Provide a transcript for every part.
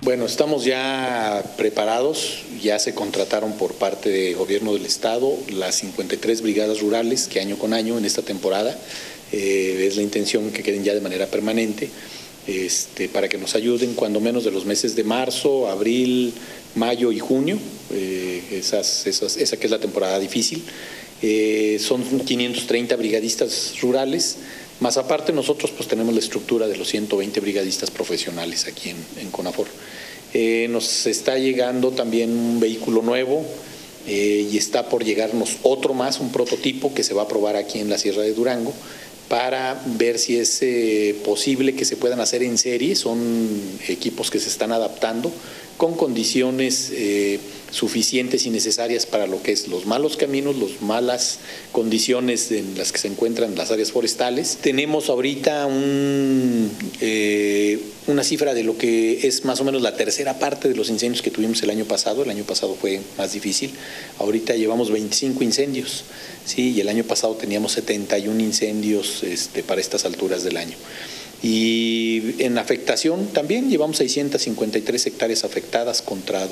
Bueno, estamos ya preparados, ya se contrataron por parte del gobierno del estado las 53 brigadas rurales que año con año en esta temporada eh, es la intención que queden ya de manera permanente este, para que nos ayuden cuando menos de los meses de marzo, abril, mayo y junio, eh, esas, esa que es la temporada difícil. Eh, son 530 brigadistas rurales, más aparte nosotros pues tenemos la estructura de los 120 brigadistas profesionales aquí en, Conafor. Eh, nos está llegando también un vehículo nuevo y está por llegarnos otro más, un prototipo que se va a probar aquí en la Sierra de Durango para ver si es posible que se puedan hacer en serie. Son equipos que se están adaptando con condiciones eh, suficientes y necesarias para lo que es los malos caminos, las malas condiciones en las que se encuentran las áreas forestales. Tenemos ahorita un, eh, una cifra de lo que es más o menos la tercera parte de los incendios que tuvimos el año pasado. El año pasado fue más difícil. Ahorita llevamos 25 incendios, ¿sí? y el año pasado teníamos 71 incendios este, para estas alturas del año. Y en afectación también llevamos 653 hectáreas afectadas contra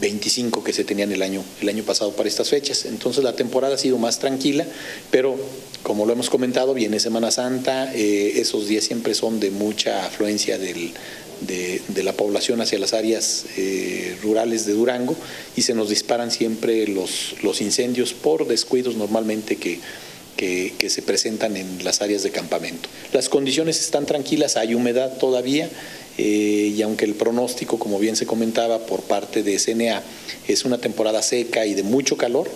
2.825 que se tenían el año, el año pasado para estas fechas. Entonces la temporada ha sido más tranquila, pero como lo hemos comentado, viene Semana Santa, eh, esos días siempre son de mucha afluencia del, de, la población hacia las áreas eh, rurales de Durango y se nos disparan siempre los, los incendios por descuidos normalmente que que, se presentan en las áreas de campamento. Las condiciones están tranquilas, hay humedad todavía eh, y aunque el pronóstico, como bien se comentaba por parte de CNA, es una temporada seca y de mucho calor,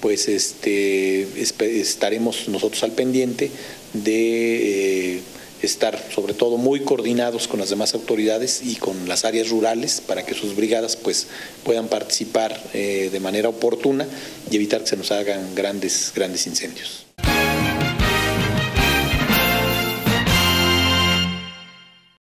pues este, estaremos nosotros al pendiente de eh, estar sobre todo muy coordinados con las demás autoridades y con las áreas rurales para que sus brigadas pues puedan participar eh, de manera oportuna y evitar que se nos hagan grandes, grandes incendios.